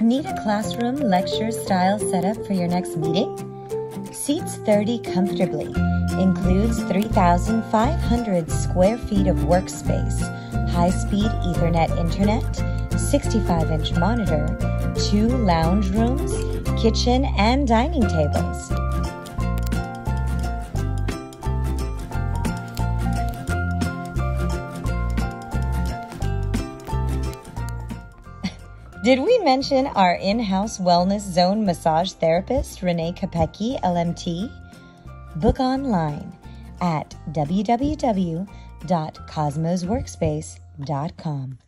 Need a classroom lecture style setup for your next meeting? Seats 30 comfortably. Includes 3,500 square feet of workspace, high speed Ethernet internet, 65 inch monitor, two lounge rooms, kitchen, and dining tables. Did we mention our in house wellness zone massage therapist, Renee Koepke, LMT? Book online at www.cosmosworkspace.com.